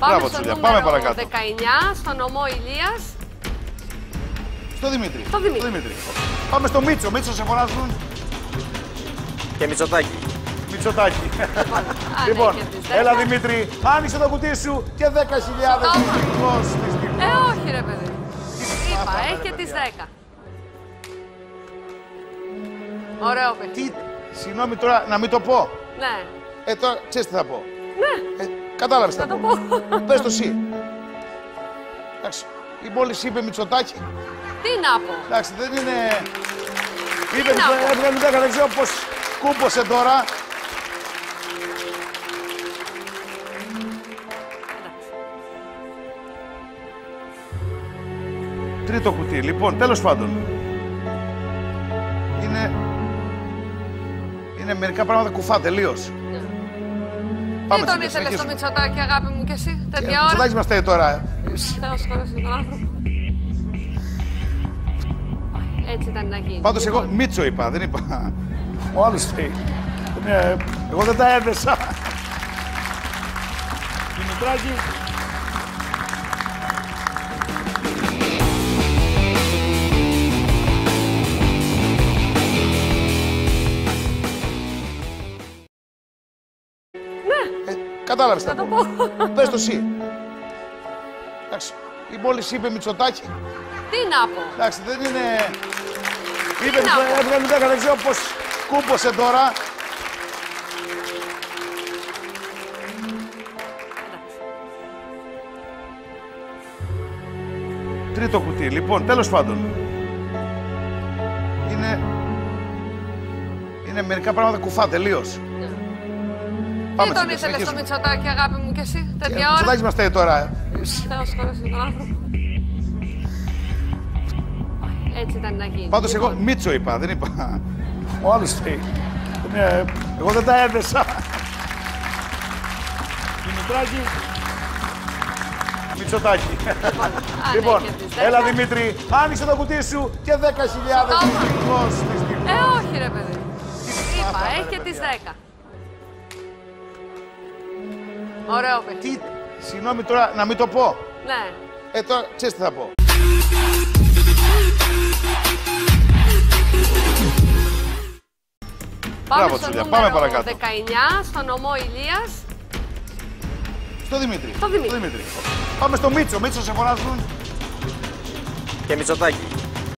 Πάμε Μπράβο, στο Τσούλια. νούμερο Πάμε παρακάτω. 19, στο νομό Ηλίας. Στο Δημήτρη. Στο Δημήτρη. Πάμε στο Μίτσο. Μίτσο σε φωνάζουν. Και Μητσοτάκη. Μητσοτάκη. Α, λοιπόν, ναι, και τις έλα δέκα. Δημήτρη, άνοιξε το κουτί σου και 10.000 Στόμα. δυστυχώς, Ε, δυστυχώς. όχι ρε παιδί. Είπα, έχει και τις 10. Ωραίο παιδί. Τι, συγγνώμη τώρα, να μην το πω. Ναι. Ε, τώρα, ξέρεις τι θα πω. Ναι, Ε, κατάλαβες τι θα θα το πω. πω. Πες το εσύ. Εντάξει, η πόλη είπε Μητσοτάκη. Τι να πω. Εντάξει, δεν είναι... Είπε να πω. Μητσοτάκη, έβγαλε 10, δεν ξέρω πώς κούμπωσε τώρα. Τρίτο κουτί. Λοιπόν, τέλος πάντων. Είναι... Είναι μερικά πράγματα κουφά τελείως. Τι Πάμε, τον Τσούλια, ήθελες στο συνεχίζουμε. Μητσοτάκη, αγάπη μου, και εσύ, τέτοια ώρα. Μητσοτάκης μας φταίει τώρα. Θεός χωρίς τον άνθρωπο. Έτσι ήταν να γίνει. Πάντως εγώ Λοιπόν, Μίτσο είπα, δεν είπα. Ο άλλος φταίει. Ναι, εγώ δεν τα έδεσα. Δημητράκη. Ε, κατάλαβες τι Θα θα το πω. πω. Πες το εσύ. Εντάξει, η πόλη είπε Μητσοτάκη. Τι να πω. Εντάξει, δεν είναι... Είπε, να πω. έβγαλε 10, δεν ξέρω πώς κούμπωσε τώρα. Τρίτο κουτί. Λοιπόν, τέλος πάντων. Είναι... Είναι μερικά πράγματα κουφά τελείως. Τι Πάμε, τον Τσούλια, ήθελες στο συνεχίζουμε. Μητσοτάκη, αγάπη μου, και εσύ, τέτοια ώρα. Μητσοτάκης μας φταίει τώρα. Θεός χωρίς τον άνθρωπος. Έτσι ήταν να γίνει. Πάντως εγώ Λοιπόν, Μίτσο είπα, δεν είπα. Ο άλλος φταίει. Ναι, εγώ δεν τα έδεσα. Δημητράκη. Μητσοτάκη. α, ναι, Λοιπόν, και τις δέκα. έλα Δημήτρη, άνοιξε το κουτί σου και 10.000 Στόμα. δυστυχώς, δυστυχώς. Ε, όχι ρε παιδί. Είπα, έχει και τις 10. Ωραίο παιδί. Τι, συγγνώμη τώρα, να μην το πω. Ναι. Ε, τώρα, ξέρεις τι θα πω. Πάμε Μπράβο, στο Τσούλια, νούμερο πάμε παρακάτω. 19, στο νομό Ηλίας. Στο Δημήτρη. Στο Δημήτρη. Πάμε στο Μίτσο. Μίτσο σε φωνάζουν. Και Μητσοτάκη.